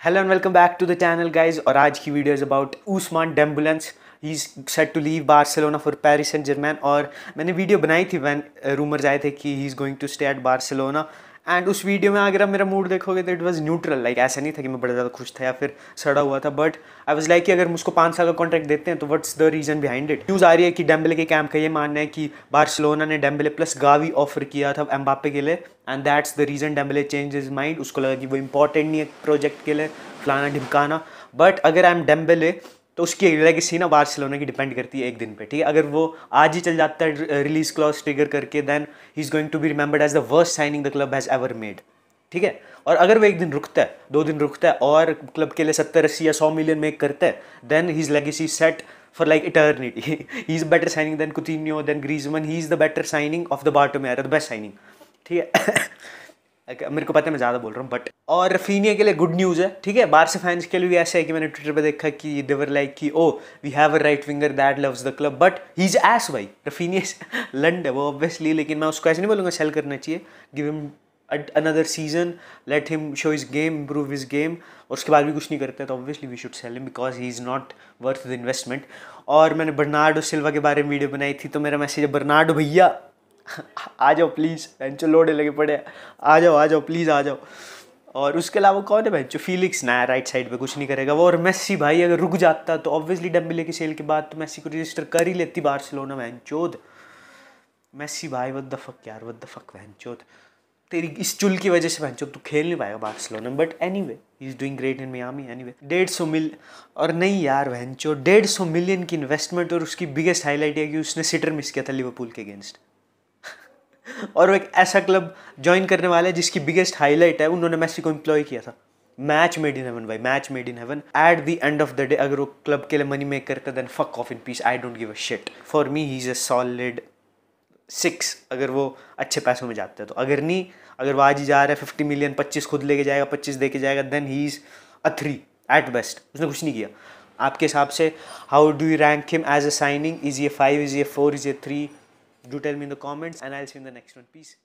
Hello and welcome back to the channel guys और आज की video is about Ousmane Dembele's he is set to leave Barcelona for Paris and Germain और मैंने video बनाई थी van rumours आए थे कि he is going to stay at Barcelona and उस वीडियो में अगर आप मेरा मूड देखोगे तो इट वॉज़ न्यूट्रल लाइक ऐसा नहीं था कि मैं बड़ा ज़्यादा खुश था या फिर सड़ा हुआ था बट आई वॉज़ लाइक कि अगर मुझको पाँच साल का कॉन्ट्रैक्ट देते हैं तो what's the reason behind it news आ रही है कि डेम्बले के कैंप का ये मानना है कि बार्सिलोना ने डेम्बले प्लस गावी ऑफ़र किया था एम्बापे के लिए and that's the reason Dembele change his mind उसको लगा कि वो इंपॉर्टेंट नहीं है प्रोजेक्ट के लिए, फलाना ढिमकाना. बट अगर आई एम डेम्बले तो उसकी लेगेसी ना बार्सिलोना की डिपेंड करती है एक दिन पे, ठीक है? अगर वो आज ही चल जाता है रिलीज़ क्लॉज ट्रिगर करके then he is going to be remembered as the worst signing the club has ever made ठीक है? और अगर वो एक दिन रुकता है, दो दिन रुकता है, और क्लब के लिए सत्तर, अस्सी या सौ मिलियन मेक करता है then his legacy set for like eternity he is better signing than Coutinho than Griezmann he is the better signing of the Barto में द बेस्ट साइनिंग ठीक है? मेरे को पता है मैं ज़्यादा बोल रहा हूँ बट और रफीनिया के लिए गुड न्यूज़ है, ठीक है? बाहर से फैंस के लिए भी ऐसा है कि मैंने ट्विटर पे देखा कि देवर लाइक कि ओ we have a right winger that loves the club but he is S भाई रफीनिया लंड है वो ऑब्वियसली लेकिन मैं उसको ऐसे नहीं बोलूँगा सेल करना चाहिए। Give him another season, let him show his game, improve his game, और उसके बाद भी कुछ नहीं करते तो obviously we should sell him because he is not worth the investment और मैंने बर्नार्डो सिल्वा के बारे में वीडियो बनाई थी तो मेरा मैसेज है बर्नार्डो भैया आ जाओ प्लीज़ बेंचो लोडे लगे पड़े आ जाओ आ जाओ प्लीज़ आ जाओ। और उसके अलावा कौन है बेंचो फीलिक्स ना राइट साइड पे कुछ नहीं करेगा? वो और मेसी भाई अगर रुक जाता तो ऑब्वियसली डम्बिले की सेल के बाद तो मेसी को रजिस्टर कर ही लेती बार्सिलोना बेंचोद मेसी भाई वद द फक यार वद द फक बेंचोद तेरी इस चुल की वजह से बहन तू खेल नहीं पाएगा Barcelona but anyway is doing great in Miami anyway डेढ़ सौ मिल, और नहीं यार चो डेढ़ सौ मिलियन की इन्वेस्टमेंट और उसकी बिगेस्ट हाईलाइट है कि उसने सिटर मिस किया था लिवरपूल के अगेंस्ट और वो एक ऐसा क्लब ज्वाइन करने वाला है जिसकी बिगेस्ट हाईलाइट है, उन्होंने मैसी को एम्प्लॉय किया था। मैच मेड इन हेवन भाई match made in heaven at the end of the day अगर वो क्लब के लिए मनी मेक करते then fuck off in peace I don't give a shit for me he is a solid six अगर वो अच्छे पैसों में जाते हैं तो अगर नहीं, अगर वो आज ही जा रहा है फिफ्टी मिलियन पच्चीस खुद लेके जाएगा, पच्चीस दे के जाएगा then he is a three at best उसने कुछ नहीं किया। आपके हिसाब से how do you rank him as a signing is ये फाइव इज़ ये फोर इज़ ये three do tell me in the comments and I'll see you in the next one. Peace.